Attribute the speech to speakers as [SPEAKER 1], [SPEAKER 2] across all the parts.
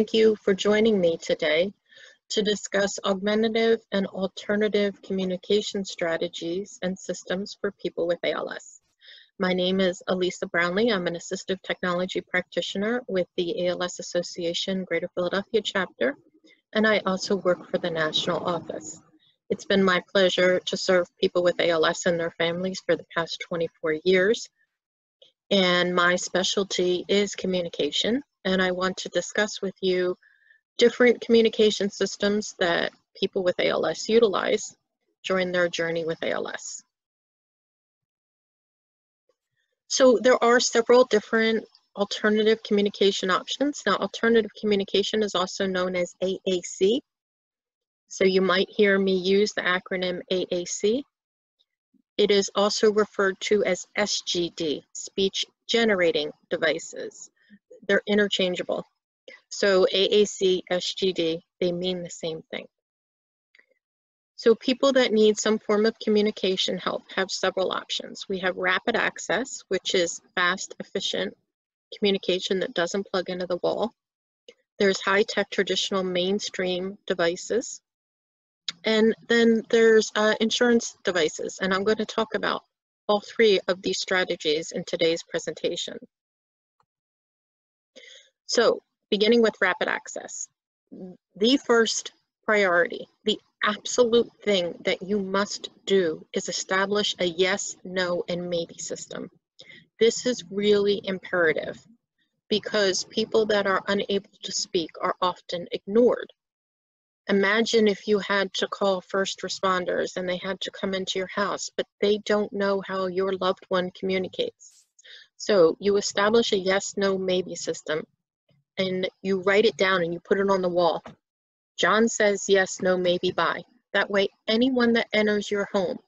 [SPEAKER 1] thank you for joining me today to discuss augmentative and alternative communication strategies and systems for people with ALS. My name is Alisa Brownlee. I'm an assistive technology practitioner with the ALS Association Greater Philadelphia chapter, and I also work for the national office. It's been my pleasure to serve people with ALS and their families for the past 24 years. And my specialty is communication, and I want to discuss with you different communication systems that people with ALS utilize during their journey with ALS. So there are several different alternative communication options. Now, alternative communication is also known as AAC. So you might hear me use the acronym AAC. It is also referred to as SGD, speech generating devices. They're interchangeable. So AAC, SGD, they mean the same thing. So people that need some form of communication help have several options. We have rapid access, which is fast, efficient communication that doesn't plug into the wall. There's high-tech traditional mainstream devices. And then there's uh, insurance devices, and I'm going to talk about all three of these strategies in today's presentation. So beginning with rapid access, the first priority, the absolute thing that you must do is establish a yes, no, and maybe system. This is really imperative because people that are unable to speak are often ignored. Imagine if you had to call first responders and they had to come into your house, but they don't know how your loved one communicates. So you establish a yes, no, maybe system and you write it down and you put it on the wall. John says yes, no, maybe, bye. That way, anyone that enters your home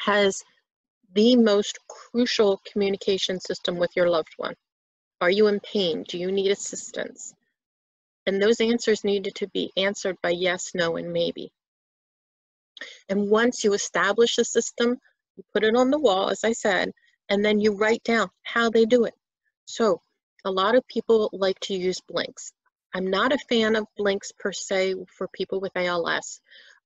[SPEAKER 1] has the most crucial communication system with your loved one. Are you in pain? Do you need assistance? And those answers needed to be answered by yes, no, and maybe. And once you establish a system, you put it on the wall, as I said, and then you write down how they do it. So a lot of people like to use blinks. I'm not a fan of blinks per se for people with ALS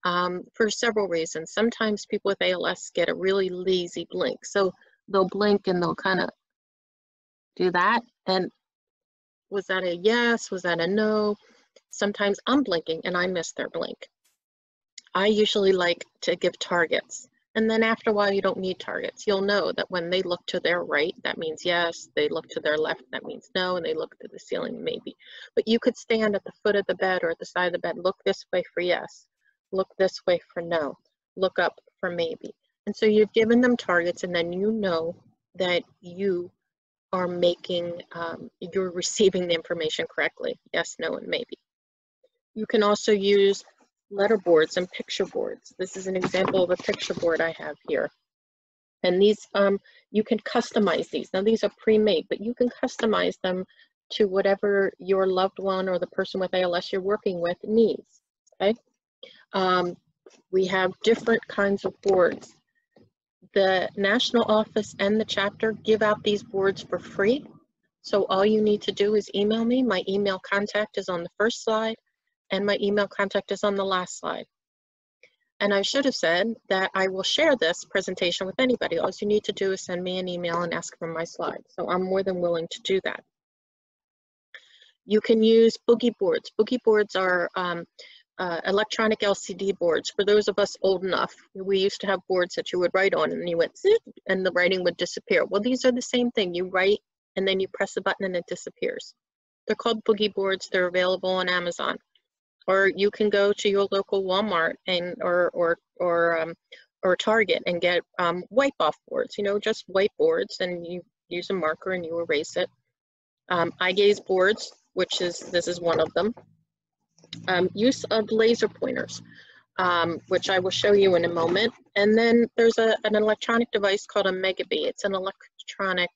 [SPEAKER 1] um, for several reasons. Sometimes people with ALS get a really lazy blink. So they'll blink and they'll kind of do that. And was that a yes? Was that a no? Sometimes I'm blinking and I miss their blink. I usually like to give targets. And then after a while, you don't need targets. You'll know that when they look to their right, that means yes. They look to their left, that means no. And they look to the ceiling, maybe. But you could stand at the foot of the bed or at the side of the bed, look this way for yes, look this way for no, look up for maybe. And so you've given them targets, and then you know that you are making, um, you're receiving the information correctly yes, no, and maybe. You can also use letter boards and picture boards. This is an example of a picture board I have here. And these, um, you can customize these. Now these are pre-made, but you can customize them to whatever your loved one or the person with ALS you're working with needs, okay? Um, we have different kinds of boards. The national office and the chapter give out these boards for free. So all you need to do is email me. My email contact is on the first slide and my email contact is on the last slide. And I should have said that I will share this presentation with anybody. All you need to do is send me an email and ask for my slides. So I'm more than willing to do that. You can use boogie boards. Boogie boards are um, uh, electronic LCD boards. For those of us old enough, we used to have boards that you would write on and you went zip and the writing would disappear. Well, these are the same thing. You write and then you press a button and it disappears. They're called boogie boards. They're available on Amazon or you can go to your local Walmart and or or or um, or Target and get um, wipe off boards. You know, just whiteboards, and you use a marker and you erase it. Um, eye gaze boards, which is this is one of them. Um, use of laser pointers, um, which I will show you in a moment. And then there's a, an electronic device called a Megabee. It's an electronic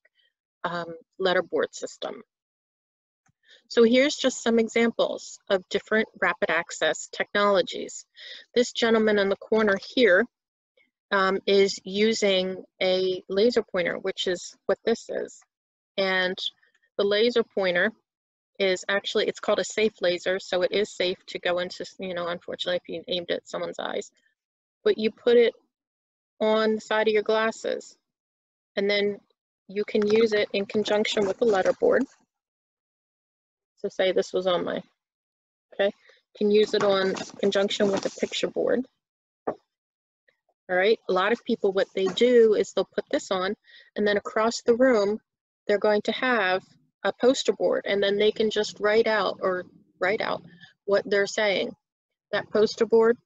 [SPEAKER 1] um, letterboard system. So here's just some examples of different rapid access technologies. This gentleman in the corner here um, is using a laser pointer, which is what this is. And the laser pointer is actually, it's called a safe laser, so it is safe to go into, you know, unfortunately, if you aimed at someone's eyes. But you put it on the side of your glasses, and then you can use it in conjunction with the letterboard. So say this was on my, okay, can use it on conjunction with a picture board. All right, a lot of people, what they do is they'll put this on and then across the room, they're going to have a poster board and then they can just write out or write out what they're saying. That poster board,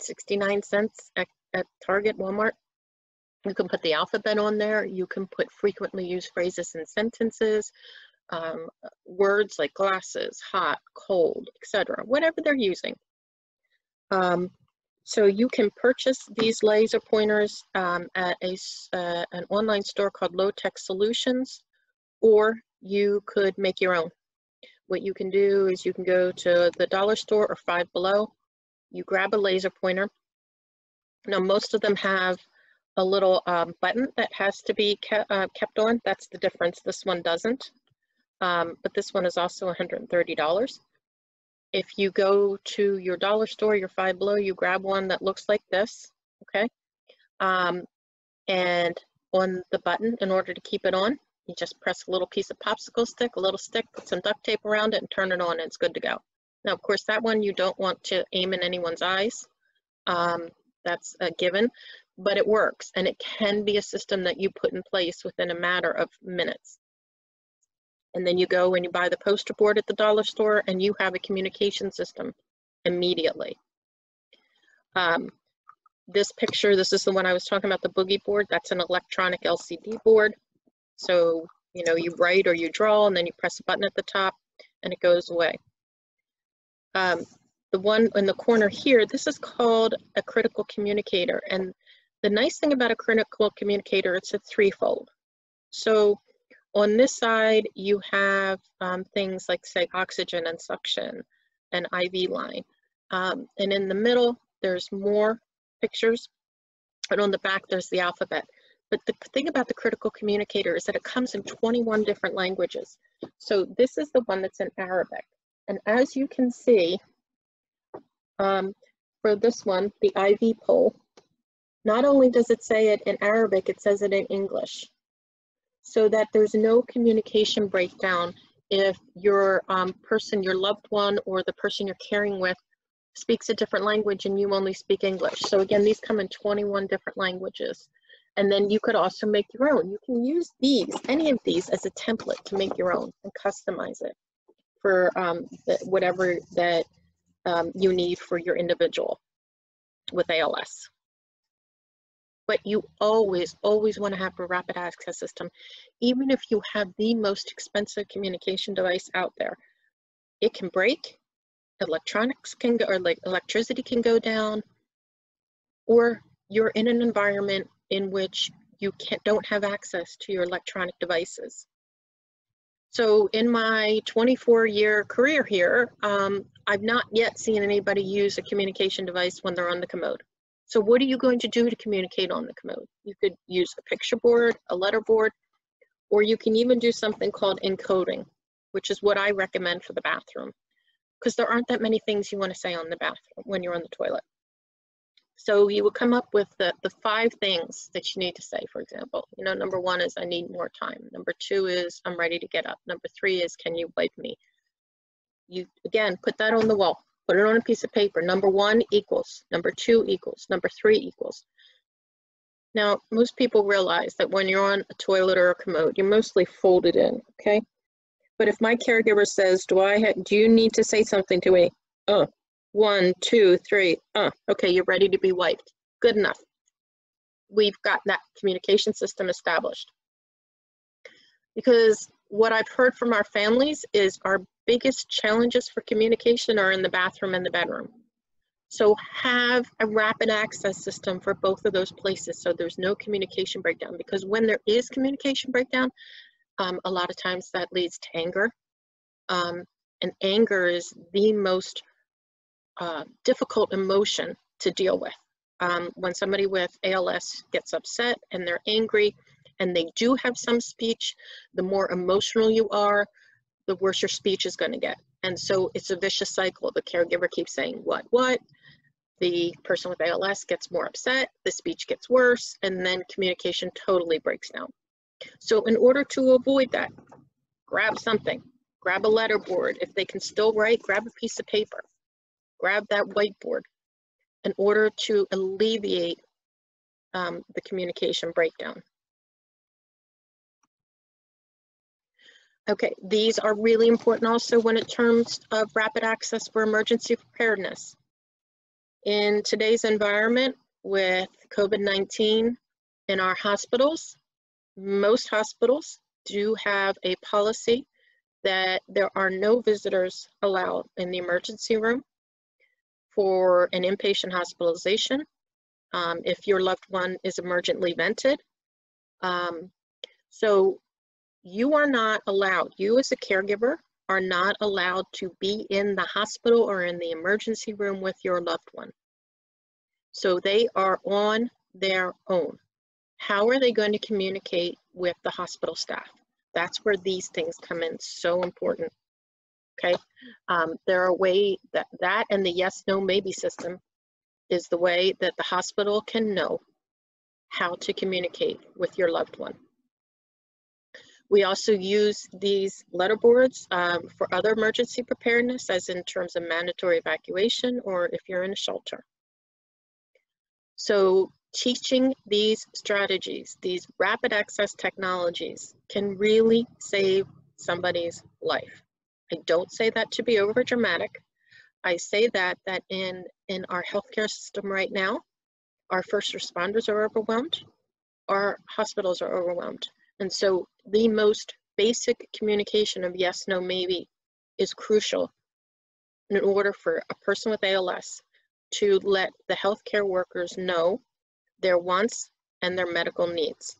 [SPEAKER 1] 69 cents at, at Target, Walmart. You can put the alphabet on there. You can put frequently used phrases and sentences, um, words like glasses, hot, cold, etc. Whatever they're using. Um, so you can purchase these laser pointers um, at a, uh, an online store called Low Tech Solutions, or you could make your own. What you can do is you can go to the dollar store or Five Below, you grab a laser pointer. Now most of them have a little um, button that has to be ke uh, kept on. That's the difference. This one doesn't. Um, but this one is also $130. If you go to your dollar store, your Five Below, you grab one that looks like this, okay? Um, and on the button, in order to keep it on, you just press a little piece of popsicle stick, a little stick, put some duct tape around it and turn it on and it's good to go. Now, of course, that one you don't want to aim in anyone's eyes. Um, that's a given, but it works and it can be a system that you put in place within a matter of minutes and then you go and you buy the poster board at the dollar store and you have a communication system immediately. Um, this picture, this is the one I was talking about, the boogie board, that's an electronic LCD board. So, you know, you write or you draw and then you press a button at the top and it goes away. Um, the one in the corner here, this is called a critical communicator. And the nice thing about a critical communicator, it's a threefold. So on this side, you have um, things like, say, oxygen and suction, an IV line. Um, and in the middle, there's more pictures. And on the back, there's the alphabet. But the thing about the critical communicator is that it comes in 21 different languages. So this is the one that's in Arabic. And as you can see, um, for this one, the IV pole, not only does it say it in Arabic, it says it in English so that there's no communication breakdown if your um, person, your loved one, or the person you're caring with speaks a different language and you only speak English. So again, these come in 21 different languages. And then you could also make your own. You can use these, any of these as a template to make your own and customize it for um, the, whatever that um, you need for your individual with ALS but you always, always want to have a rapid access system. Even if you have the most expensive communication device out there, it can break, electronics can go, or like electricity can go down, or you're in an environment in which you can't, don't have access to your electronic devices. So in my 24 year career here, um, I've not yet seen anybody use a communication device when they're on the commode. So what are you going to do to communicate on the commode? You could use a picture board, a letter board, or you can even do something called encoding, which is what I recommend for the bathroom. Because there aren't that many things you want to say on the bathroom when you're on the toilet. So you will come up with the, the five things that you need to say, for example. You know, number one is I need more time. Number two is I'm ready to get up. Number three is can you wipe me? You, again, put that on the wall. Put it on a piece of paper. Number one equals, number two equals, number three equals. Now, most people realize that when you're on a toilet or a commode, you're mostly folded in, okay? But if my caregiver says, do I do you need to say something to me? Uh, one, two, three, uh, okay, you're ready to be wiped. Good enough. We've got that communication system established. Because what I've heard from our families is our biggest challenges for communication are in the bathroom and the bedroom. So have a rapid access system for both of those places so there's no communication breakdown because when there is communication breakdown, um, a lot of times that leads to anger. Um, and anger is the most uh, difficult emotion to deal with. Um, when somebody with ALS gets upset and they're angry and they do have some speech, the more emotional you are, the worse your speech is going to get. And so it's a vicious cycle. The caregiver keeps saying, what, what? The person with ALS gets more upset, the speech gets worse, and then communication totally breaks down. So in order to avoid that, grab something, grab a letter board. If they can still write, grab a piece of paper, grab that whiteboard in order to alleviate um, the communication breakdown. Okay, these are really important also when it terms of rapid access for emergency preparedness. In today's environment with COVID-19 in our hospitals, most hospitals do have a policy that there are no visitors allowed in the emergency room for an inpatient hospitalization um, if your loved one is emergently vented. Um, so you are not allowed, you as a caregiver are not allowed to be in the hospital or in the emergency room with your loved one. So they are on their own. How are they going to communicate with the hospital staff? That's where these things come in so important. Okay, um, there are way that that and the yes, no, maybe system is the way that the hospital can know how to communicate with your loved one. We also use these letterboards um, for other emergency preparedness, as in terms of mandatory evacuation or if you're in a shelter. So teaching these strategies, these rapid access technologies, can really save somebody's life. I don't say that to be over dramatic. I say that that in, in our healthcare system right now, our first responders are overwhelmed, our hospitals are overwhelmed. And so the most basic communication of yes, no, maybe is crucial in order for a person with ALS to let the healthcare workers know their wants and their medical needs.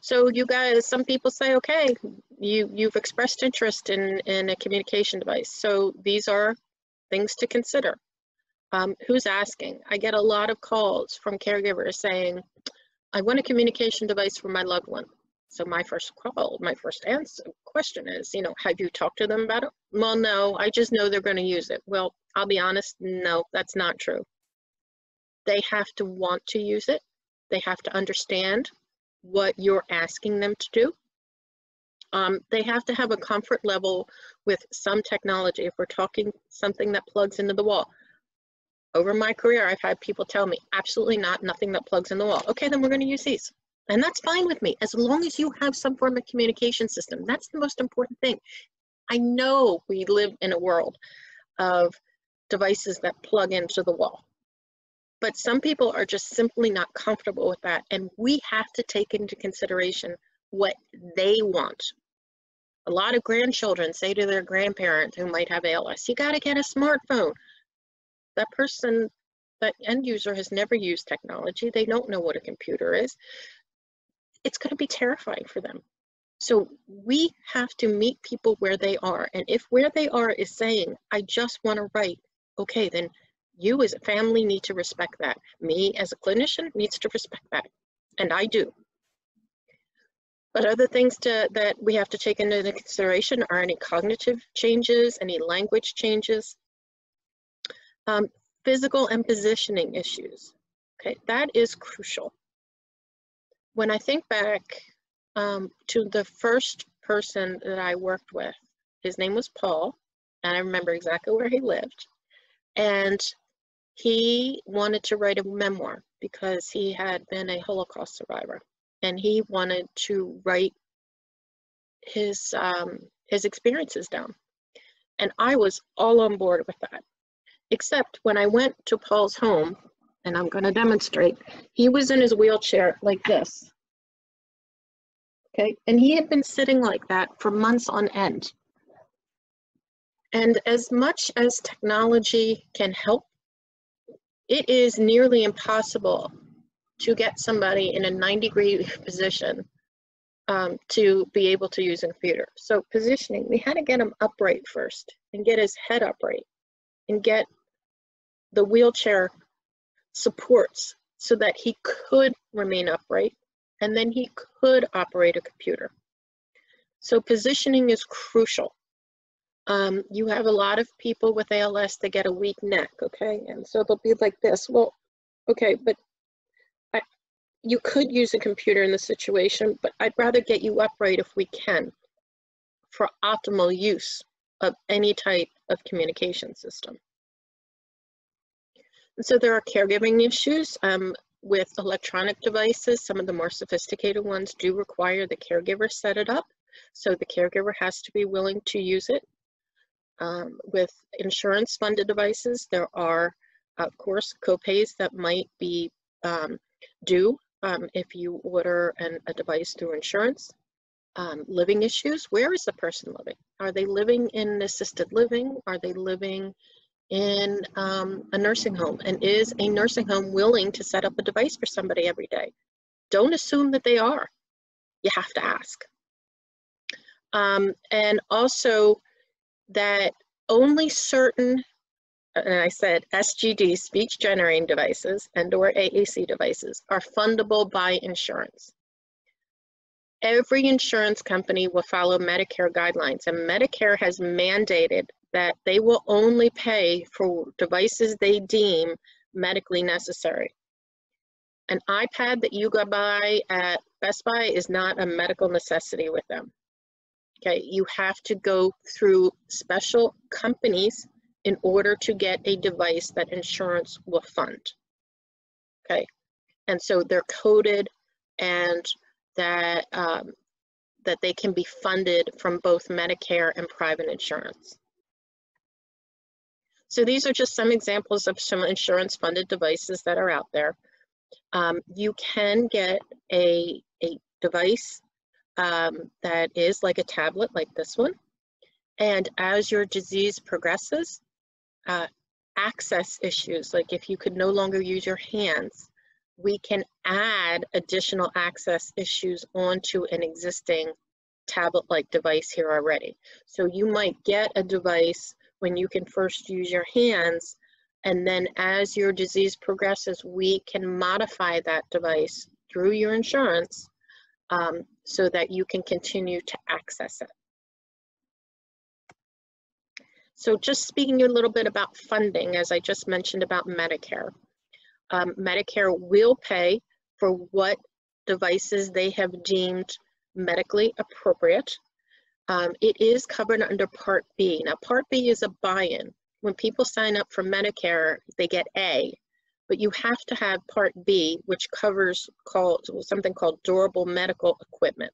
[SPEAKER 1] So you guys, some people say, okay, you, you've expressed interest in, in a communication device. So these are things to consider. Um, who's asking? I get a lot of calls from caregivers saying, I want a communication device for my loved one. So my first call, my first answer question is, you know, have you talked to them about it? Well, no, I just know they're going to use it. Well, I'll be honest, no, that's not true. They have to want to use it. They have to understand what you're asking them to do. Um, they have to have a comfort level with some technology. If we're talking something that plugs into the wall, over my career, I've had people tell me, absolutely not, nothing that plugs in the wall. Okay, then we're going to use these. And that's fine with me, as long as you have some form of communication system. That's the most important thing. I know we live in a world of devices that plug into the wall. But some people are just simply not comfortable with that. And we have to take into consideration what they want. A lot of grandchildren say to their grandparent who might have ALS, you got to get a smartphone that person, that end user has never used technology. They don't know what a computer is. It's going to be terrifying for them. So we have to meet people where they are. And if where they are is saying, I just want to write, okay, then you as a family need to respect that. Me as a clinician needs to respect that. And I do. But other things to, that we have to take into consideration are any cognitive changes, any language changes, um, physical and positioning issues. Okay, that is crucial. When I think back um, to the first person that I worked with, his name was Paul, and I remember exactly where he lived. And he wanted to write a memoir because he had been a Holocaust survivor. And he wanted to write his um, his experiences down. And I was all on board with that. Except when I went to Paul's home, and I'm going to demonstrate, he was in his wheelchair like this. Okay, and he had been sitting like that for months on end. And as much as technology can help, it is nearly impossible to get somebody in a 90 degree position um, to be able to use a computer. So positioning, we had to get him upright first and get his head upright and get the wheelchair supports so that he could remain upright and then he could operate a computer. So positioning is crucial. Um, you have a lot of people with ALS that get a weak neck, okay? And so they'll be like this. Well, okay, but I, you could use a computer in the situation, but I'd rather get you upright if we can for optimal use of any type of communication system. So there are caregiving issues um, with electronic devices. Some of the more sophisticated ones do require the caregiver set it up. So the caregiver has to be willing to use it. Um, with insurance funded devices, there are, of course, copays that might be um, due um, if you order an, a device through insurance. Um, living issues, where is the person living? Are they living in assisted living? Are they living in um, a nursing home? And is a nursing home willing to set up a device for somebody every day? Don't assume that they are. You have to ask. Um, and also that only certain, and I said SGD, speech generating devices, and or AAC devices are fundable by insurance. Every insurance company will follow Medicare guidelines, and Medicare has mandated that they will only pay for devices they deem medically necessary. An iPad that you go buy at Best Buy is not a medical necessity with them. Okay, you have to go through special companies in order to get a device that insurance will fund. Okay, and so they're coded and that um, that they can be funded from both Medicare and private insurance. So these are just some examples of some insurance funded devices that are out there. Um, you can get a, a device um, that is like a tablet like this one. And as your disease progresses, uh, access issues, like if you could no longer use your hands, we can add additional access issues onto an existing tablet-like device here already. So you might get a device when you can first use your hands, and then as your disease progresses, we can modify that device through your insurance um, so that you can continue to access it. So just speaking a little bit about funding, as I just mentioned about Medicare. Um, Medicare will pay for what devices they have deemed medically appropriate. Um, it is covered under Part B. Now, Part B is a buy-in. When people sign up for Medicare, they get A, but you have to have Part B, which covers called something called durable medical equipment,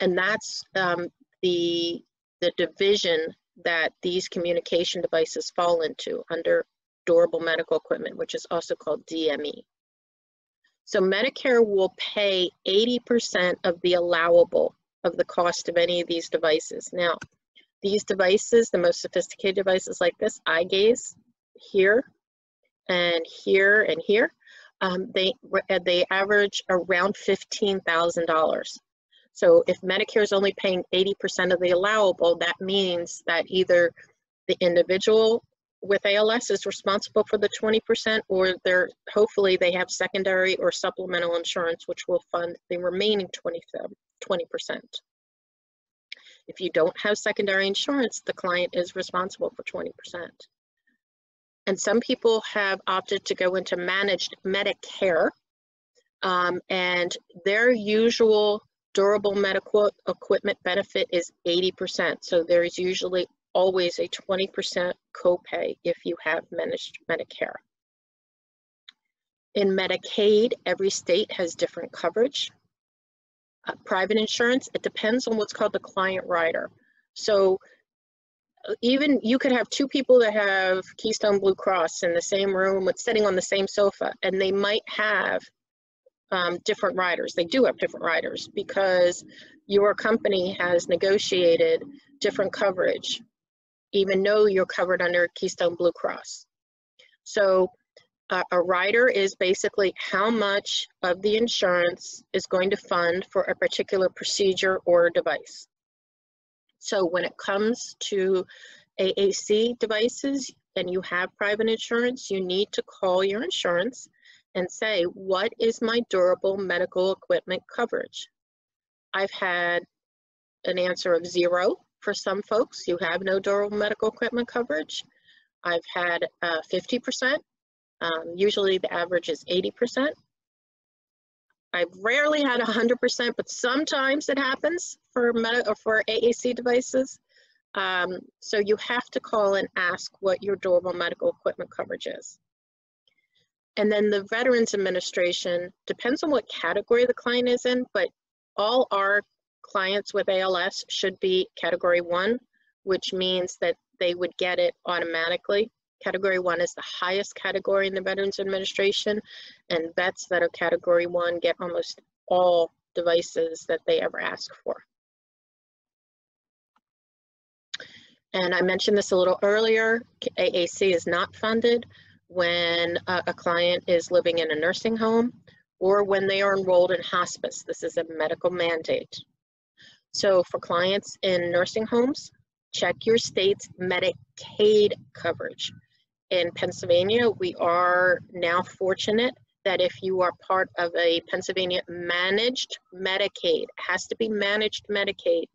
[SPEAKER 1] and that's um, the the division that these communication devices fall into under durable medical equipment, which is also called DME. So Medicare will pay 80% of the allowable of the cost of any of these devices. Now, these devices, the most sophisticated devices like this, eye gaze, here, and here and here, um, they, uh, they average around $15,000. So if Medicare is only paying 80% of the allowable, that means that either the individual with ALS is responsible for the 20% or they're hopefully they have secondary or supplemental insurance which will fund the remaining 20, 20%. If you don't have secondary insurance, the client is responsible for 20%. And some people have opted to go into managed Medicare, um, and their usual durable medical equipment benefit is 80%. So there's usually always a 20% copay if you have managed Medicare. In Medicaid, every state has different coverage. Uh, private insurance, it depends on what's called the client rider. So even you could have two people that have Keystone Blue Cross in the same room with sitting on the same sofa, and they might have um, different riders. They do have different riders because your company has negotiated different coverage, even though you're covered under Keystone Blue Cross. So uh, a rider is basically how much of the insurance is going to fund for a particular procedure or device. So when it comes to AAC devices and you have private insurance, you need to call your insurance and say, what is my durable medical equipment coverage? I've had an answer of zero for some folks. You have no durable medical equipment coverage. I've had uh, 50%. Um, usually the average is 80%. I've rarely had 100%, but sometimes it happens for meta or for AAC devices. Um, so you have to call and ask what your durable medical equipment coverage is. And then the Veterans Administration depends on what category the client is in, but all our clients with ALS should be category one, which means that they would get it automatically. Category one is the highest category in the Veterans Administration, and vets that are category one get almost all devices that they ever ask for. And I mentioned this a little earlier, AAC is not funded when a, a client is living in a nursing home or when they are enrolled in hospice. This is a medical mandate. So for clients in nursing homes, check your state's Medicaid coverage. In Pennsylvania, we are now fortunate that if you are part of a Pennsylvania managed Medicaid, has to be managed Medicaid,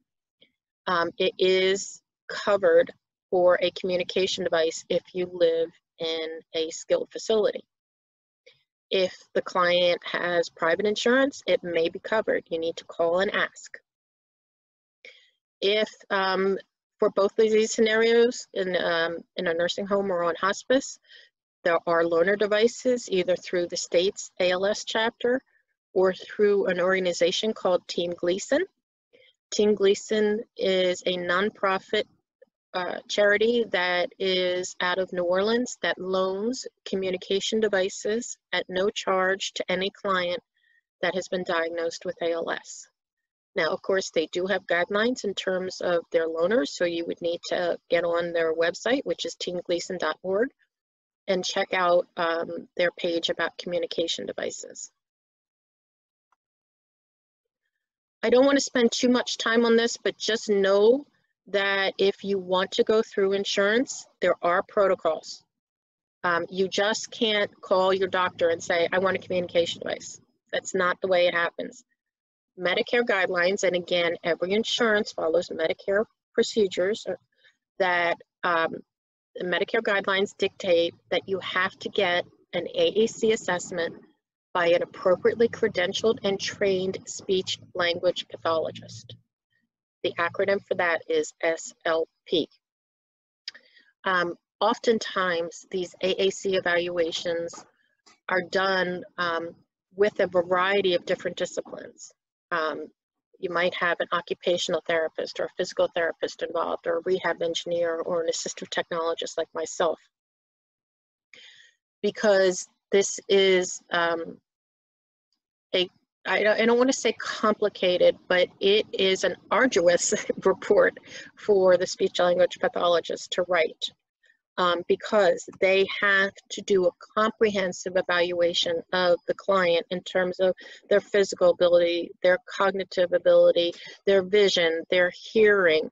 [SPEAKER 1] um, it is covered for a communication device if you live in a skilled facility. If the client has private insurance, it may be covered. You need to call and ask. If um, for both of these scenarios in, um, in a nursing home or on hospice, there are loaner devices either through the state's ALS chapter or through an organization called Team Gleason. Team Gleason is a nonprofit uh, charity that is out of New Orleans that loans communication devices at no charge to any client that has been diagnosed with ALS. Now, of course, they do have guidelines in terms of their loaners, so you would need to get on their website, which is teamgleason.org, and check out um, their page about communication devices. I don't want to spend too much time on this, but just know that if you want to go through insurance, there are protocols. Um, you just can't call your doctor and say, I want a communication device. That's not the way it happens. Medicare guidelines, and again, every insurance follows Medicare procedures that um, the Medicare guidelines dictate that you have to get an AAC assessment by an appropriately credentialed and trained speech language pathologist. The acronym for that is SLP. Um, oftentimes, these AAC evaluations are done um, with a variety of different disciplines. Um, you might have an occupational therapist or a physical therapist involved or a rehab engineer or an assistive technologist like myself. Because this is um, a I don't, I don't want to say complicated, but it is an arduous report for the speech language pathologist to write um, because they have to do a comprehensive evaluation of the client in terms of their physical ability, their cognitive ability, their vision, their hearing.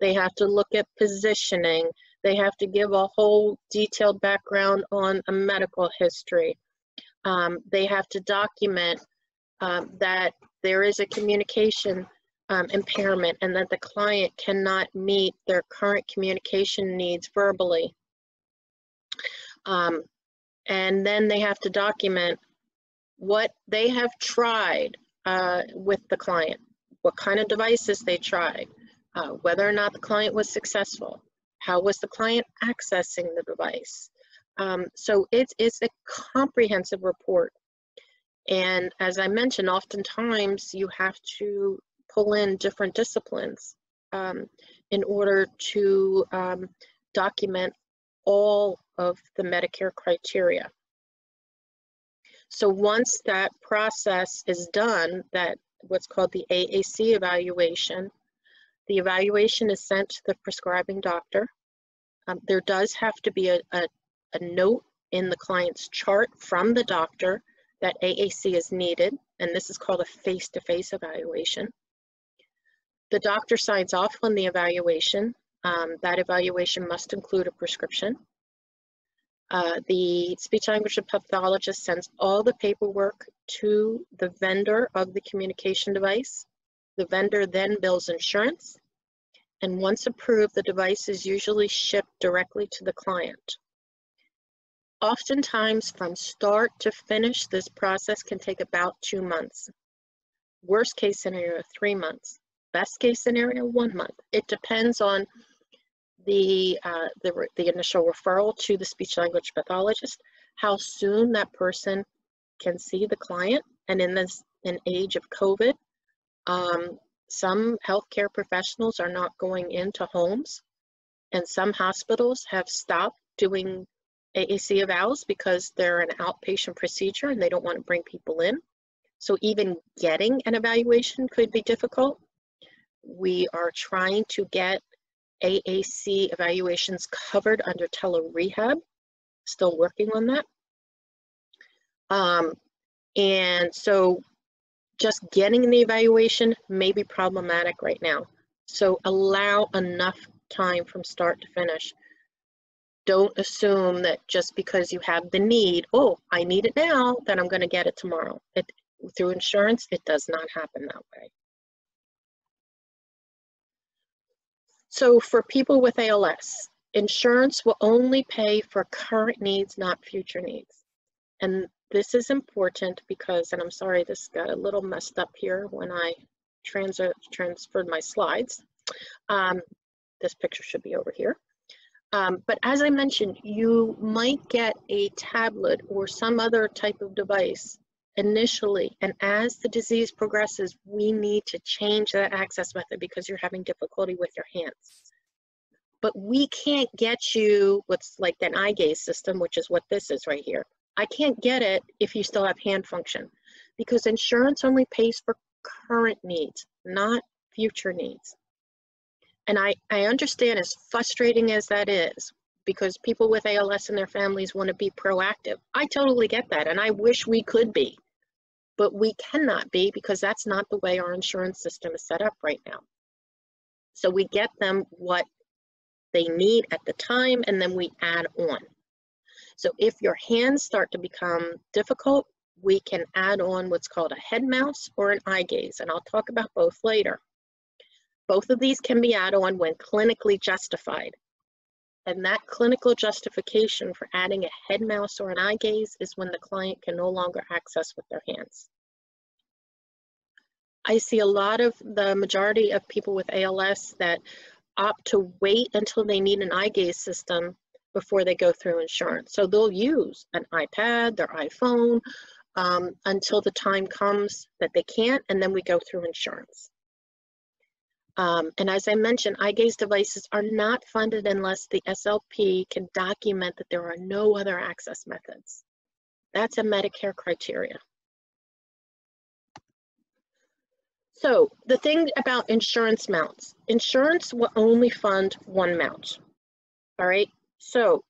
[SPEAKER 1] They have to look at positioning. They have to give a whole detailed background on a medical history. Um, they have to document um, that there is a communication um, impairment and that the client cannot meet their current communication needs verbally. Um, and then they have to document what they have tried uh, with the client, what kind of devices they tried, uh, whether or not the client was successful, how was the client accessing the device. Um, so it's, it's a comprehensive report and as I mentioned, oftentimes you have to pull in different disciplines um, in order to um, document all of the Medicare criteria. So once that process is done, that what's called the AAC evaluation, the evaluation is sent to the prescribing doctor. Um, there does have to be a, a, a note in the client's chart from the doctor that AAC is needed, and this is called a face-to-face -face evaluation. The doctor signs off on the evaluation. Um, that evaluation must include a prescription. Uh, the speech language pathologist sends all the paperwork to the vendor of the communication device. The vendor then bills insurance. And once approved, the device is usually shipped directly to the client. Oftentimes, from start to finish, this process can take about two months. Worst case scenario, three months. Best case scenario, one month. It depends on the, uh, the, the initial referral to the speech language pathologist, how soon that person can see the client. And in this in age of COVID, um, some healthcare professionals are not going into homes and some hospitals have stopped doing AAC evals because they're an outpatient procedure and they don't want to bring people in. So even getting an evaluation could be difficult. We are trying to get AAC evaluations covered under tele-rehab, still working on that. Um, and so just getting the evaluation may be problematic right now. So allow enough time from start to finish don't assume that just because you have the need, oh, I need it now, that I'm going to get it tomorrow. It, through insurance, it does not happen that way. So for people with ALS, insurance will only pay for current needs, not future needs. And this is important because, and I'm sorry, this got a little messed up here when I trans transferred my slides. Um, this picture should be over here. Um, but as I mentioned, you might get a tablet or some other type of device initially, and as the disease progresses, we need to change that access method because you're having difficulty with your hands. But we can't get you what's like an eye gaze system, which is what this is right here. I can't get it if you still have hand function because insurance only pays for current needs, not future needs. And I, I understand as frustrating as that is, because people with ALS and their families want to be proactive. I totally get that, and I wish we could be, but we cannot be because that's not the way our insurance system is set up right now. So we get them what they need at the time, and then we add on. So if your hands start to become difficult, we can add on what's called a head mouse or an eye gaze, and I'll talk about both later. Both of these can be added on when clinically justified. And that clinical justification for adding a head mouse or an eye gaze is when the client can no longer access with their hands. I see a lot of the majority of people with ALS that opt to wait until they need an eye gaze system before they go through insurance. So they'll use an iPad, their iPhone, um, until the time comes that they can't, and then we go through insurance. Um, and as I mentioned, eye gaze devices are not funded unless the SLP can document that there are no other access methods. That's a Medicare criteria. So the thing about insurance mounts, insurance will only fund one mount. All right, so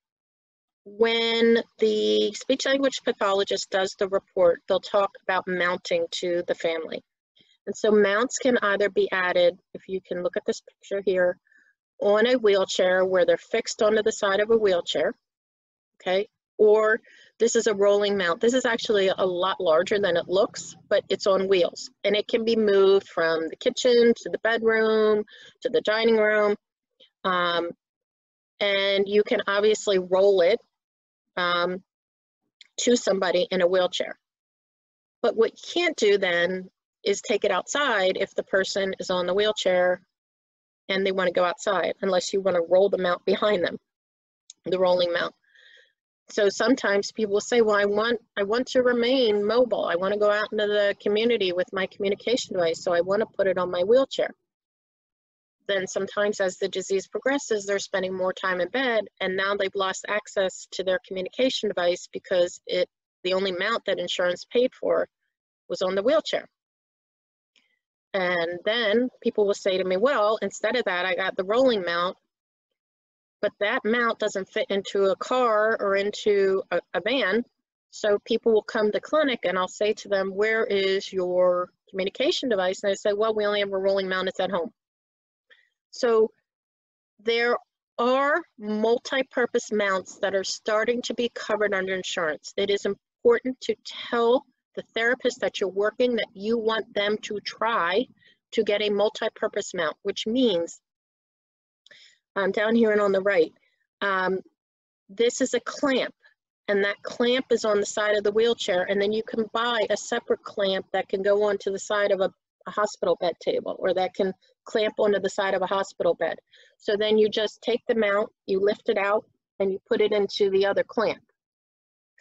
[SPEAKER 1] when the speech language pathologist does the report, they'll talk about mounting to the family. And so mounts can either be added, if you can look at this picture here, on a wheelchair where they're fixed onto the side of a wheelchair, okay? Or this is a rolling mount. This is actually a lot larger than it looks, but it's on wheels. And it can be moved from the kitchen to the bedroom to the dining room. Um, and you can obviously roll it um, to somebody in a wheelchair. But what you can't do then is take it outside if the person is on the wheelchair and they want to go outside, unless you want to roll the mount behind them, the rolling mount. So sometimes people will say, well, I want, I want to remain mobile. I want to go out into the community with my communication device, so I want to put it on my wheelchair. Then sometimes as the disease progresses, they're spending more time in bed and now they've lost access to their communication device because it, the only mount that insurance paid for was on the wheelchair. And then people will say to me, well, instead of that, I got the rolling mount, but that mount doesn't fit into a car or into a, a van. So people will come to clinic and I'll say to them, where is your communication device? And they say, well, we only have a rolling mount, it's at home. So there are multi-purpose mounts that are starting to be covered under insurance. It is important to tell the therapist that you're working that you want them to try to get a multi-purpose mount, which means um, down here and on the right, um, this is a clamp and that clamp is on the side of the wheelchair and then you can buy a separate clamp that can go onto the side of a, a hospital bed table or that can clamp onto the side of a hospital bed. So then you just take the mount, you lift it out and you put it into the other clamp.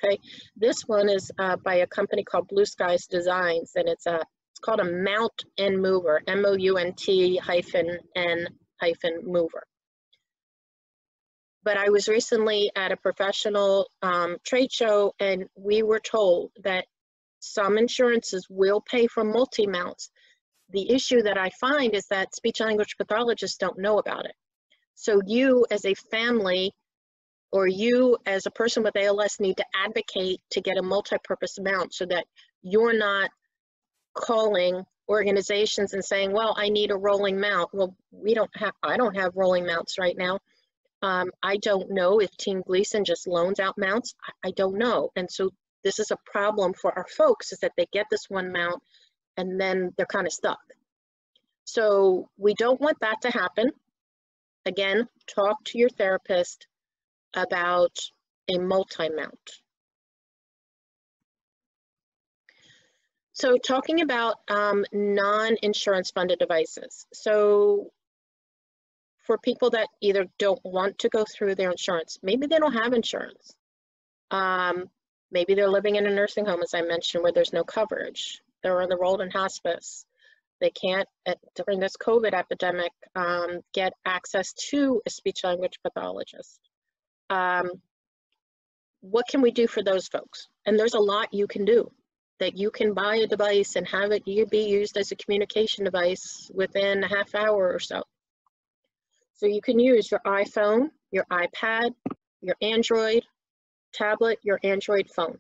[SPEAKER 1] Okay, this one is uh, by a company called Blue Skies Designs and it's a it's called a mount and mover, M-O-U-N-T hyphen N hyphen mover but I was recently at a professional um, trade show and we were told that some insurances will pay for multi-mounts. The issue that I find is that speech language pathologists don't know about it. So you as a family or you as a person with ALS need to advocate to get a multi-purpose mount so that you're not calling organizations and saying, well, I need a rolling mount. Well, we don't have, I don't have rolling mounts right now. Um, I don't know if Team Gleason just loans out mounts. I, I don't know. And so this is a problem for our folks is that they get this one mount and then they're kind of stuck. So we don't want that to happen. Again, talk to your therapist about a multi-mount. So talking about um, non-insurance funded devices. So for people that either don't want to go through their insurance. Maybe they don't have insurance. Um, maybe they're living in a nursing home, as I mentioned, where there's no coverage. They're enrolled in hospice. They can't, during this COVID epidemic, um, get access to a speech language pathologist. Um, what can we do for those folks? And there's a lot you can do that you can buy a device and have it you be used as a communication device within a half hour or so. So you can use your iPhone, your iPad, your Android tablet, your Android phone.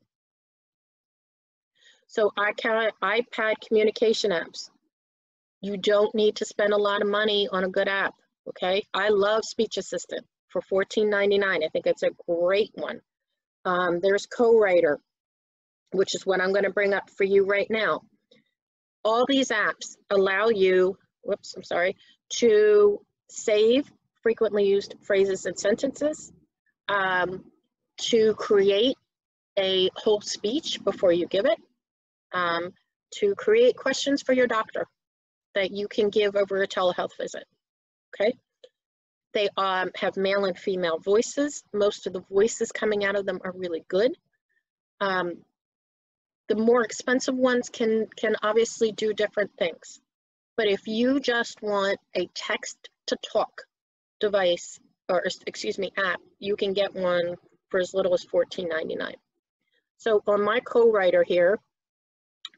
[SPEAKER 1] So iPad, iPad communication apps. You don't need to spend a lot of money on a good app, okay? I love Speech Assistant for $14.99. I think it's a great one. Um, there's Co-Writer, which is what I'm gonna bring up for you right now. All these apps allow you, whoops, I'm sorry, to save frequently used phrases and sentences, um, to create a whole speech before you give it, um, to create questions for your doctor that you can give over a telehealth visit, okay? They um, have male and female voices. Most of the voices coming out of them are really good. Um, the more expensive ones can, can obviously do different things. But if you just want a text to talk device, or excuse me, app, you can get one for as little as $14.99. So on my co-writer here,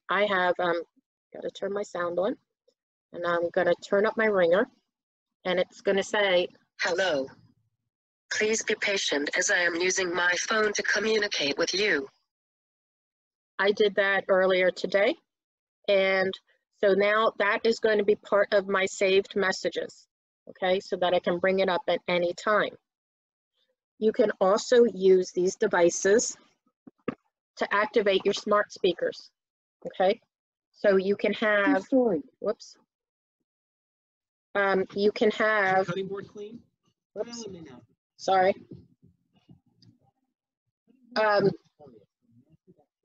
[SPEAKER 1] I have, um, got to turn my sound on, and I'm going to turn up my ringer, and it's going to say,
[SPEAKER 2] Hello. Please be patient as I am using my phone to communicate with you.
[SPEAKER 1] I did that earlier today, and so now that is going to be part of my saved messages okay, so that I can bring it up at any time. You can also use these devices to activate your smart speakers, okay? So you can have, whoops, um, you can have,
[SPEAKER 3] Cutting board clean?
[SPEAKER 1] Whoops,
[SPEAKER 3] Well, it may not.
[SPEAKER 1] sorry, um,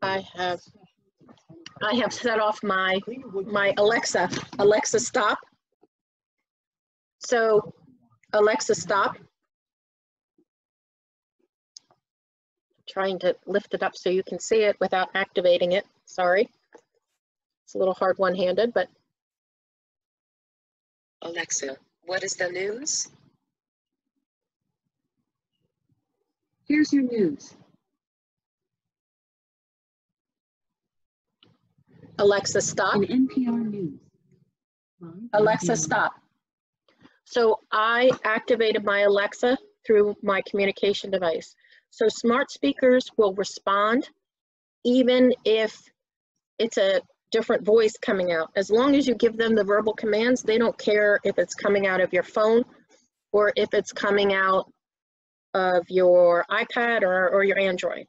[SPEAKER 1] I have, I have set off my,
[SPEAKER 3] Clean your wood
[SPEAKER 1] my. Alexa, Alexa, stop. So Alexa, stop. Trying to lift it up so you can see it without activating it. Sorry. It's a little hard one-handed, but
[SPEAKER 2] Alexa, what is the news?
[SPEAKER 4] Here's your news.
[SPEAKER 1] Alexa, stop.
[SPEAKER 4] In NPR News. On
[SPEAKER 1] Alexa,
[SPEAKER 4] NPR.
[SPEAKER 1] stop. So I activated my Alexa through my communication device. So smart speakers will respond even if it's a different voice coming out. As long as you give them the verbal commands, they don't care if it's coming out of your phone or if it's coming out of your iPad or, or your Android.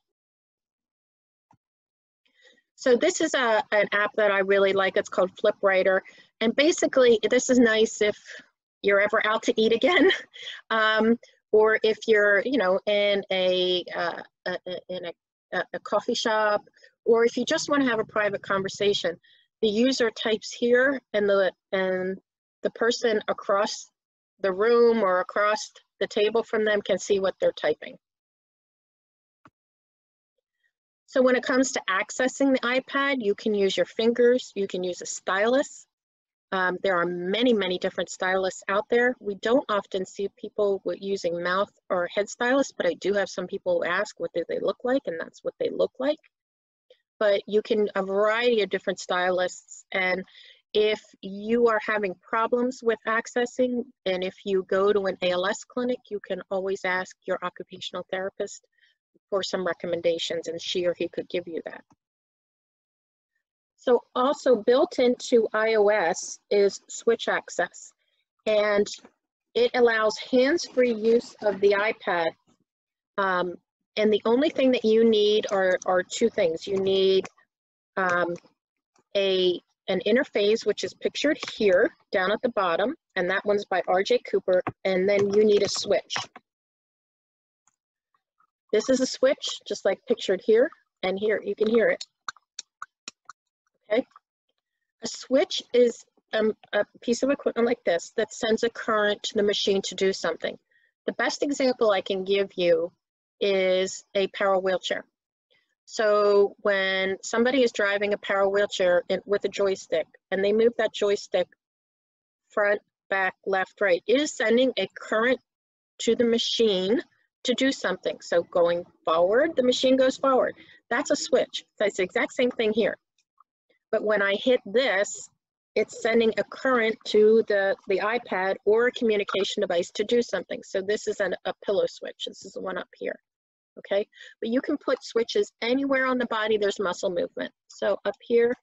[SPEAKER 1] So this is a, an app that I really like. It's called FlipWriter. And basically, this is nice if you're ever out to eat again, um, or if you're, you know, in a, uh, a in a, a coffee shop, or if you just want to have a private conversation. The user types here, and the and the person across the room or across the table from them can see what they're typing. So when it comes to accessing the iPad, you can use your fingers, you can use a stylus. Um, there are many, many different stylus out there. We don't often see people using mouth or head stylus, but I do have some people who ask what do they look like, and that's what they look like. But you can, a variety of different styluses, and if you are having problems with accessing, and if you go to an ALS clinic, you can always ask your occupational therapist for some recommendations, and she or he could give you that. So also built into iOS is switch access, and it allows hands-free use of the iPad. Um, and the only thing that you need are, are two things. You need um, a an interface, which is pictured here down at the bottom, and that one's by RJ Cooper, and then you need a switch. This is a switch, just like pictured here, and here, you can hear it. Okay? A switch is um, a piece of equipment like this that sends a current to the machine to do something. The best example I can give you is a power wheelchair. So when somebody is driving a power wheelchair in, with a joystick and they move that joystick front, back, left, right, it is sending a current to the machine to do something. So going forward, the machine goes forward. That's a switch. That's the exact same thing here. But when I hit this, it's sending a current to the, the iPad or a communication device to do something. So this is an, a pillow switch. This is the one up here okay? But you can put switches anywhere on the body there's muscle movement. So up here,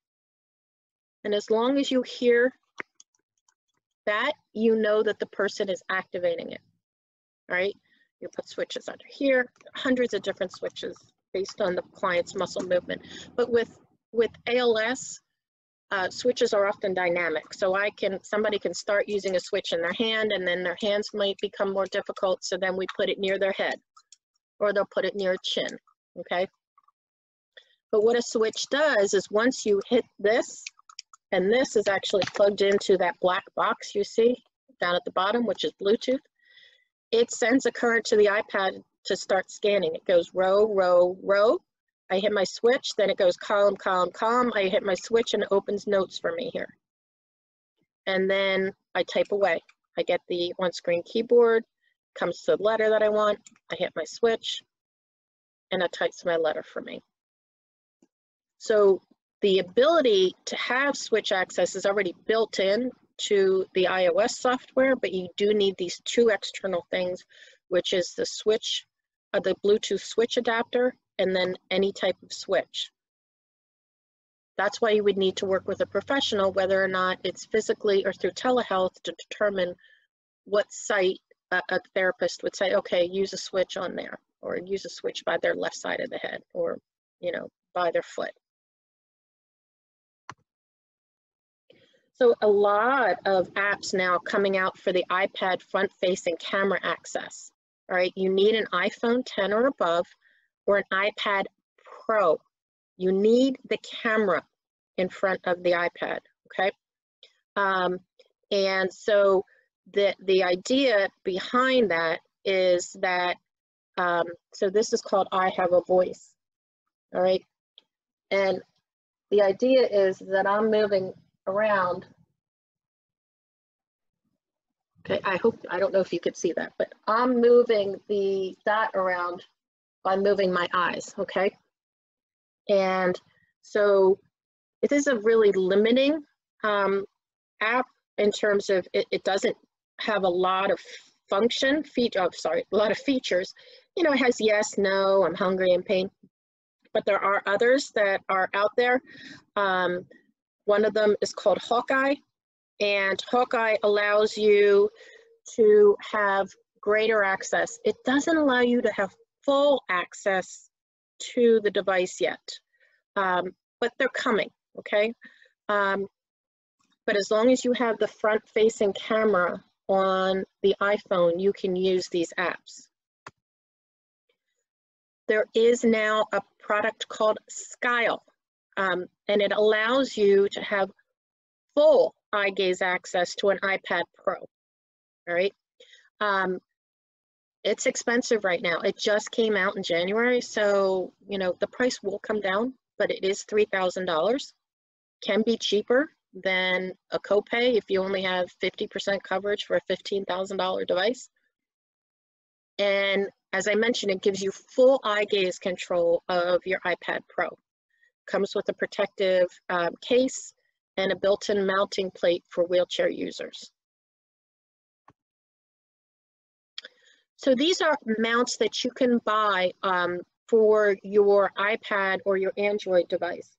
[SPEAKER 1] and as long as you hear that, you know that the person is activating it, all right? You put switches under here, hundreds of different switches based on the client's muscle movement. But with, with ALS, uh, switches are often dynamic. So I can, somebody can start using a switch in their hand and then their hands might become more difficult. So then we put it near their head or they'll put it near your chin, okay? But what a switch does is once you hit this, and this is actually plugged into that black box you see down at the bottom, which is Bluetooth, it sends a current to the iPad to start scanning. It goes row, row, row. I hit my switch, then it goes column, column, column. I hit my switch and it opens notes for me here. And then I type away. I get the on-screen keyboard, comes to the letter that I want, I hit my switch, and it types my letter for me. So the ability to have switch access is already built in to the iOS software, but you do need these two external things, which is the switch, uh, the Bluetooth switch adapter, and then any type of switch. That's why you would need to work with a professional, whether or not it's physically or through telehealth to determine what site a, a therapist would say, okay, use a switch on there, or use a switch by their left side of the head, or, you know, by their foot. So a lot of apps now coming out for the iPad front-facing camera access. All right, you need an iPhone 10 or above or an iPad Pro. You need the camera in front of the iPad, okay? Um, and so the, the idea behind that is that, um, so this is called I Have a Voice, all right? And the idea is that I'm moving around. Okay, I hope, I don't know if you could see that, but I'm moving the dot around by moving my eyes, okay? And so it is a really limiting um, app in terms of it, it doesn't have a lot of function, feature, oh, sorry, a lot of features. You know, it has yes, no, I'm hungry and pain. But there are others that are out there. Um, one of them is called Hawkeye, and Hawkeye allows you to have greater access. It doesn't allow you to have full access to the device yet, um, but they're coming, okay? Um, but as long as you have the front-facing camera on the iPhone, you can use these apps. There is now a product called Skyle, um, and it allows you to have full eye gaze access to an iPad Pro, all right? Um, it's expensive right now. It just came out in January, so, you know, the price will come down, but it is $3,000. Can be cheaper than a copay if you only have 50% coverage for a $15,000 device. And as I mentioned, it gives you full eye gaze control of your iPad Pro. Comes with a protective um, case and a built-in mounting plate for wheelchair users. So these are mounts that you can buy um, for your iPad or your Android device.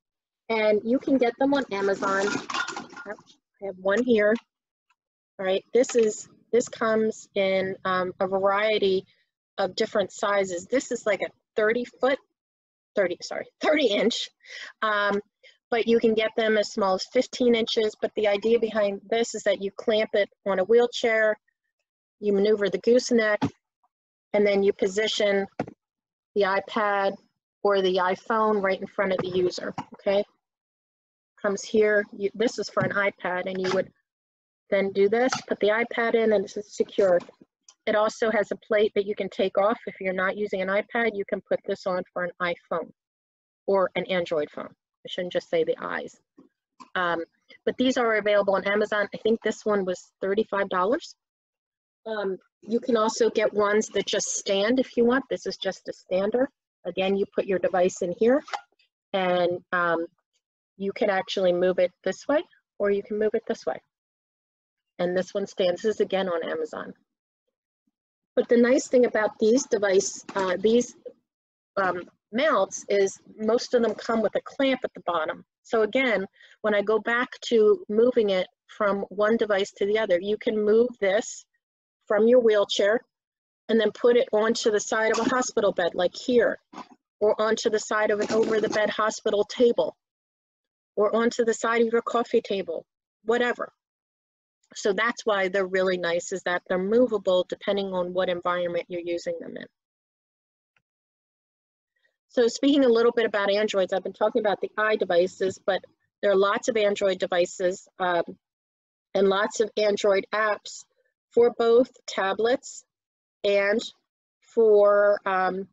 [SPEAKER 1] And you can get them on Amazon. I have one here. All right, this is this comes in um, a variety of different sizes. This is like a 30 foot, 30, sorry, 30 inch. Um, but you can get them as small as 15 inches. But the idea behind this is that you clamp it on a wheelchair, you maneuver the gooseneck, and then you position the iPad or the iPhone right in front of the user, okay? Comes here, you, this is for an iPad, and you would then do this, put the iPad in, and is secure. It also has a plate that you can take off. If you're not using an iPad, you can put this on for an iPhone or an Android phone. I shouldn't just say the eyes. Um, but these are available on Amazon. I think this one was $35. Um, you can also get ones that just stand if you want. This is just a stander. Again, you put your device in here and um, you can actually move it this way or you can move it this way. And this one stands. This is again on Amazon. But the nice thing about these device, uh, these um, mounts is most of them come with a clamp at the bottom. So again, when I go back to moving it from one device to the other, you can move this from your wheelchair and then put it onto the side of a hospital bed like here, or onto the side of an over the bed hospital table, or onto the side of your coffee table, whatever. So that's why they're really nice is that they're movable depending on what environment you're using them in. So speaking a little bit about Androids, I've been talking about the iDevices, but there are lots of Android devices um, and lots of Android apps for both tablets and for um,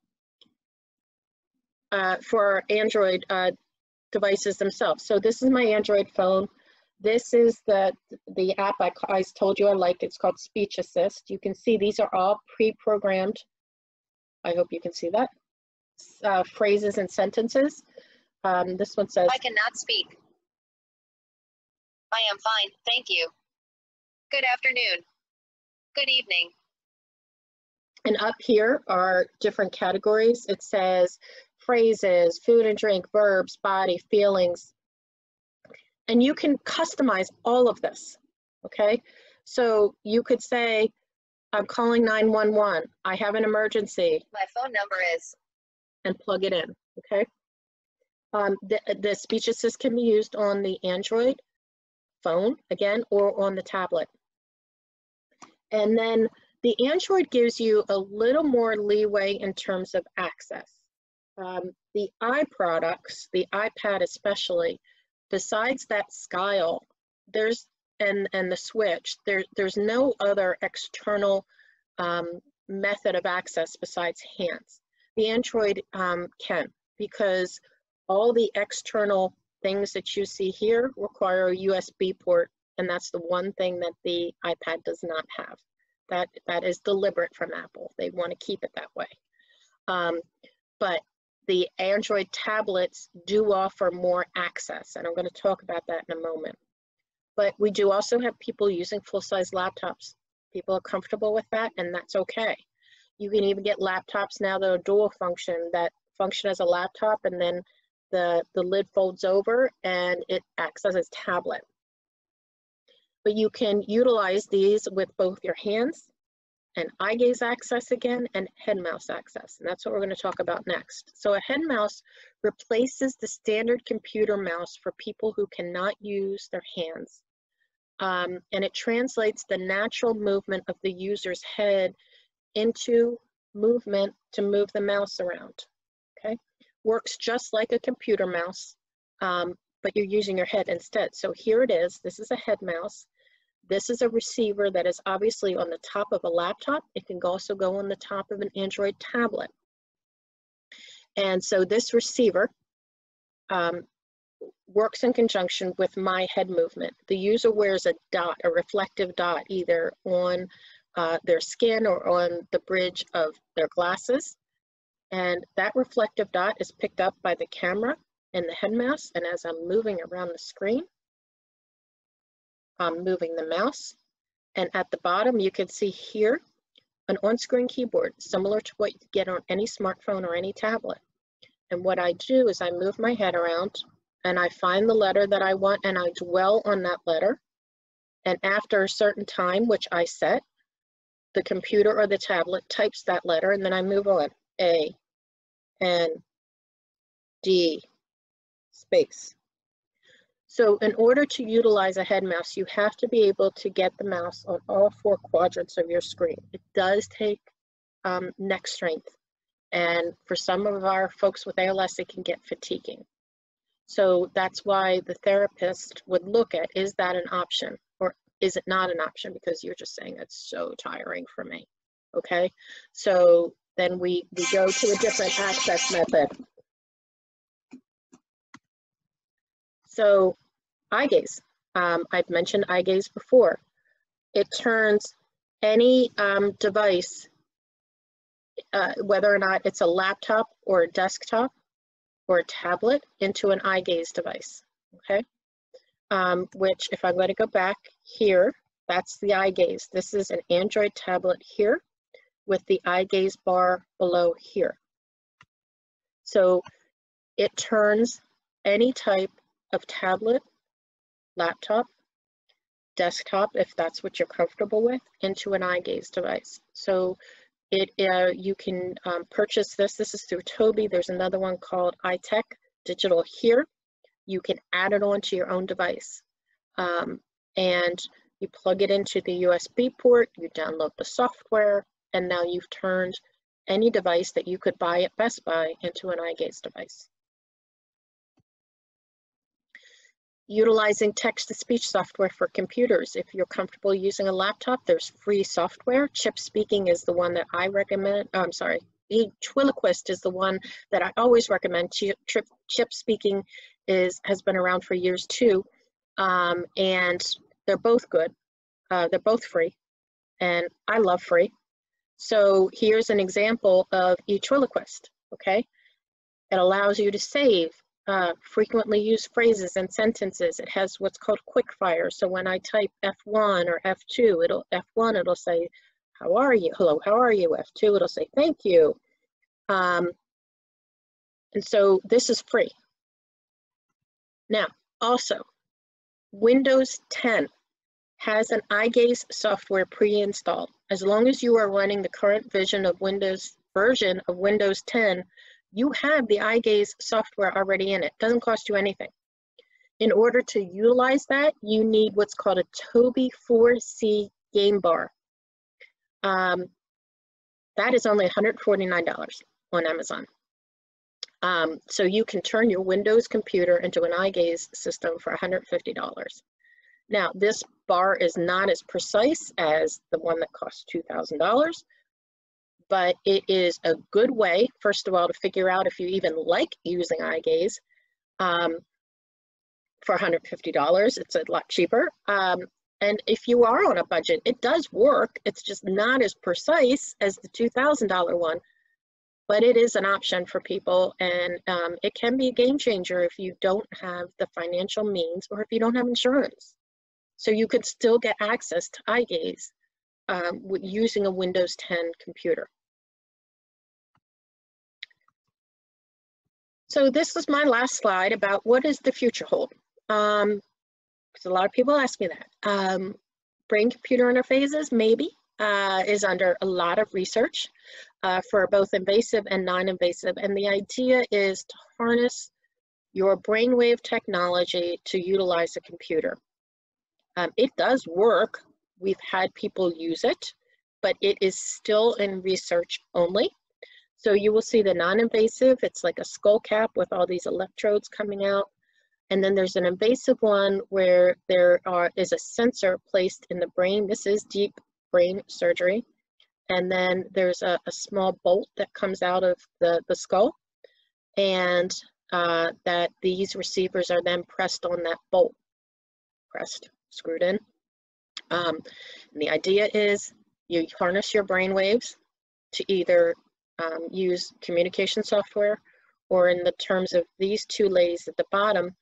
[SPEAKER 1] uh, for Android uh, devices themselves. So this is my Android phone. This is the, the app I, I told you I like. It's called Speech Assist. You can see these are all pre-programmed. I hope you can see that. Uh, phrases and sentences. Um, this one says,
[SPEAKER 3] I cannot speak. I am fine, thank you. Good afternoon. Good evening.
[SPEAKER 1] and up here are different categories. It says phrases, food and drink, verbs, body, feelings. And you can customize all of this, okay? So you could say, I'm calling 911. I have an emergency.
[SPEAKER 3] My phone number is
[SPEAKER 1] and plug it in, okay? Um, the, the speech assist can be used on the Android phone, again, or on the tablet. And then the Android gives you a little more leeway in terms of access. Um, the products, the iPad especially, besides that Skyle, there's and and the switch, there there's no other external um, method of access besides hands. The Android um, can because all the external things that you see here require a USB port, and that's the one thing that the iPad does not have. That that is deliberate from Apple. They want to keep it that way. Um, but the Android tablets do offer more access, and I'm going to talk about that in a moment. But we do also have people using full-size laptops. People are comfortable with that, and that's okay. You can even get laptops now that are dual function, that function as a laptop, and then the, the lid folds over and it acts as a tablet. but you can utilize these with both your hands and eye gaze access again and head mouse access. And that's what we're going to talk about next. So a head mouse replaces the standard computer mouse for people who cannot use their hands. Um, and it translates the natural movement of the user's head into movement to move the mouse around. Okay, works just like a computer mouse, um, but you're using your head instead. So here it is. This is a head mouse. This is a receiver that is obviously on the top of a laptop. It can also go on the top of an Android tablet. And so this receiver um, works in conjunction with my head movement. The user wears a dot, a reflective dot, either on uh, their skin or on the bridge of their glasses. And that reflective dot is picked up by the camera and the head mouse. And as I'm moving around the screen, I'm moving the mouse. And at the bottom, you can see here an on-screen keyboard, similar to what you get on any smartphone or any tablet. And what I do is I move my head around and I find the letter that I want and I dwell on that letter. And after a certain time, which I set, the computer or the tablet types that letter and then I move on. A N, D space. So in order to utilize a head mouse, you have to be able to get the mouse on all four quadrants of your screen. It does take um, neck strength. And for some of our folks with ALS, it can get fatiguing. So that's why the therapist would look at, is that an option or is it not an option? Because you're just saying it's so tiring for me, okay? So then we, we go to a different access method. So eye gaze. Um, I've mentioned eye gaze before. It turns any um, device, uh, whether or not it's a laptop or a desktop or a tablet, into an eye gaze device, okay? Um, which if I'm going to go back here, that's the eye gaze. This is an Android tablet here with the eye gaze bar below here. So it turns any type of tablet laptop, desktop, if that's what you're comfortable with, into an eye gaze device. So it uh, you can um, purchase this. This is through Tobii. There's another one called EyeTech Digital here. You can add it onto your own device. Um, and you plug it into the USB port, you download the software, and now you've turned any device that you could buy at Best Buy into an eye gaze device. Utilizing text-to-speech software for computers. If you're comfortable using a laptop, there's free software. Chip Speaking is the one that I recommend. Oh, I'm sorry, Triloquist is the one that I always recommend. Chip, Chip Speaking is has been around for years too, um, and they're both good. Uh, they're both free, and I love free. So here's an example of E-triloquist, okay? It allows you to save uh, frequently used phrases and sentences. It has what's called quick fire. So when I type F1 or F2, it'll F1, it'll say, how are you? Hello, how are you? F2, it'll say, thank you. Um, and so this is free. Now, also, Windows 10 has an eye gaze software pre-installed. As long as you are running the current version of Windows version of Windows 10, you have the eye gaze software already in it. Doesn't cost you anything. In order to utilize that, you need what's called a Tobii 4C game bar. Um, that is only $149 on Amazon. Um, so you can turn your Windows computer into an eye gaze system for $150. Now, this bar is not as precise as the one that costs $2,000, but it is a good way, first of all, to figure out if you even like using eye gaze. Um, for $150, it's a lot cheaper. Um, and if you are on a budget, it does work. It's just not as precise as the $2,000 one, but it is an option for people and um, it can be a game changer if you don't have the financial means or if you don't have insurance. So you could still get access to eye gaze um, using a Windows 10 computer. So this is my last slide about what does the future hold. Um, Because a lot of people ask me that. Um, brain-computer interfaces, maybe, uh, is under a lot of research uh, for both invasive and non-invasive. And the idea is to harness your brainwave technology to utilize a computer. Um, it does work. We've had people use it, but it is still in research only. So you will see the non-invasive, it's like a skull cap with all these electrodes coming out. And then there's an invasive one where there are, is a sensor placed in the brain. This is deep brain surgery. And then there's a, a small bolt that comes out of the, the skull and uh, that these receivers are then pressed on that bolt, pressed, screwed in. Um, the idea is you harness your brain waves to either um, use communication software or in the terms of these two ladies at the bottom,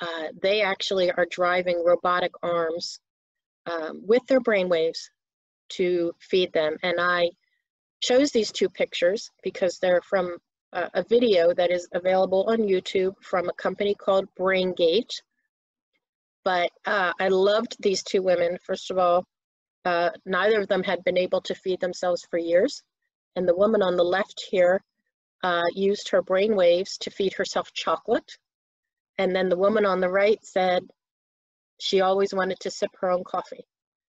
[SPEAKER 1] uh, they actually are driving robotic arms um, with their brain waves to feed them. And I chose these two pictures because they're from a, a video that is available on YouTube from a company called BrainGate. But uh, I loved these two women. First of all, uh, neither of them had been able to feed themselves for years. And the woman on the left here uh, used her brain waves to feed herself chocolate. And then the woman on the right said she always wanted to sip her own coffee.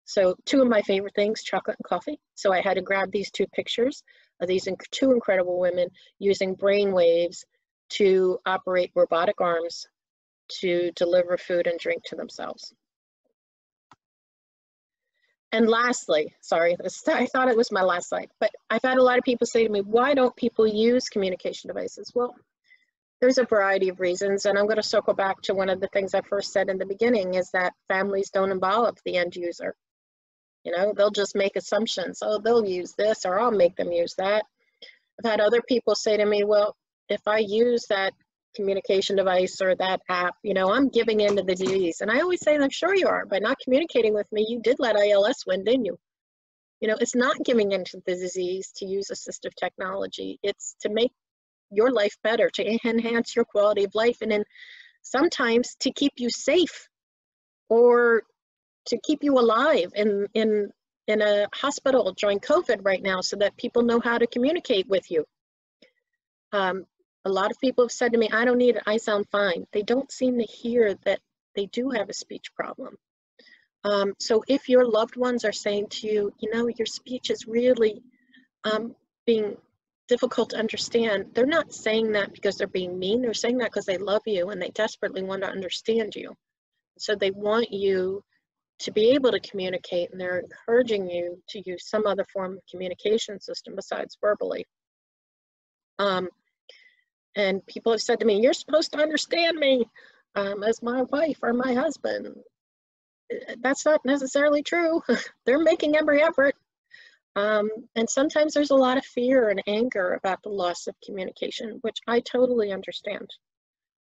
[SPEAKER 1] So two of my favorite things, chocolate and coffee. So I had to grab these two pictures of these two incredible women using brain waves to operate robotic arms to deliver food and drink to themselves. And lastly, sorry, I thought it was my last slide, but I've had a lot of people say to me, why don't people use communication devices? Well, there's a variety of reasons, and I'm going to circle back to one of the things I first said in the beginning is that families don't involve the end user. You know, they'll just make assumptions. Oh, they'll use this or I'll make them use that. I've had other people say to me, well, if I use that communication device or that app, you know, I'm giving in to the disease. And I always say, I'm sure you are. By not communicating with me, you did let ALS win, didn't you? You know, it's not giving in to the disease to use assistive technology. It's to make your life better, to enhance your quality of life, and then sometimes to keep you safe or to keep you alive in in in a hospital during COVID right now so that people know how to communicate with you. Um, a lot of people have said to me, I don't need it, I sound fine. They don't seem to hear that they do have a speech problem. Um, so if your loved ones are saying to you, you know, your speech is really um, being difficult to understand, they're not saying that because they're being mean, they're saying that because they love you and they desperately want to understand you. So they want you to be able to communicate and they're encouraging you to use some other form of communication system besides verbally. Um, and people have said to me, you're supposed to understand me um, as my wife or my husband. Uh, that's not necessarily true. they're making every effort. Um, and sometimes there's a lot of fear and anger about the loss of communication, which I totally understand.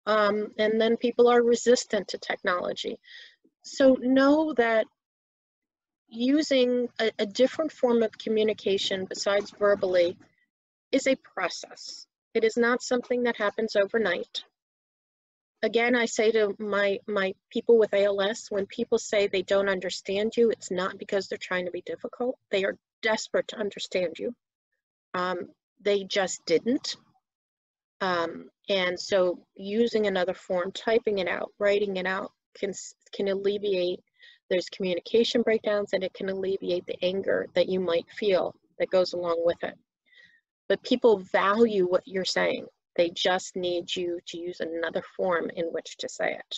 [SPEAKER 1] Um, and then people are resistant to technology. So know that using a, a different form of communication besides verbally is a process. It is not something that happens overnight. Again, I say to my, my people with ALS, when people say they don't understand you, it's not because they're trying to be difficult. They are desperate to understand you. Um, they just didn't. Um, and so using another form, typing it out, writing it out, can, can alleviate those communication breakdowns and it can alleviate the anger that you might feel that goes along with it. But people value what you're saying. They just need you to use another form in which to say it.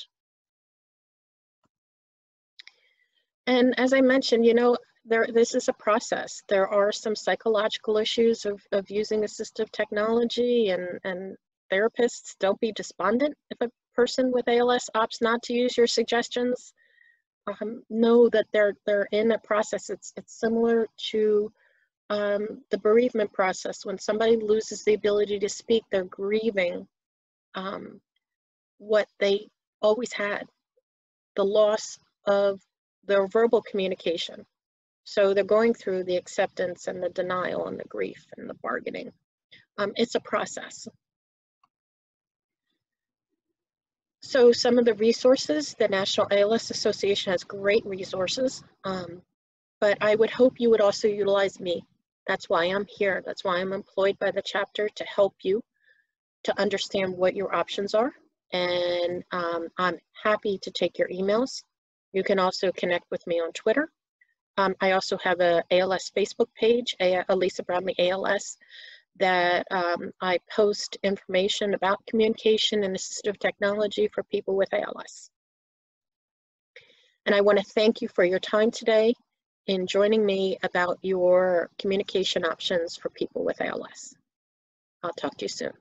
[SPEAKER 1] And as I mentioned, you know, there, this is a process. There are some psychological issues of, of using assistive technology and, and therapists don't be despondent if a person with ALS opts not to use your suggestions, um, know that they're they're in a process. It's it's similar to um, the bereavement process. When somebody loses the ability to speak, they're grieving um, what they always had, the loss of their verbal communication. So they're going through the acceptance and the denial and the grief and the bargaining. Um, it's a process. So some of the resources, the National ALS Association has great resources, um, but I would hope you would also utilize me. That's why I'm here. That's why I'm employed by the chapter to help you to understand what your options are. And um, I'm happy to take your emails. You can also connect with me on Twitter. Um, I also have a ALS Facebook page, A- Alisa Brownlee ALS, that um, I post information about communication and assistive technology for people with ALS. And I want to thank you for your time today in joining me about your communication options for people with ALS. I'll talk to you soon.